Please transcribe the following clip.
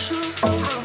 should surrender.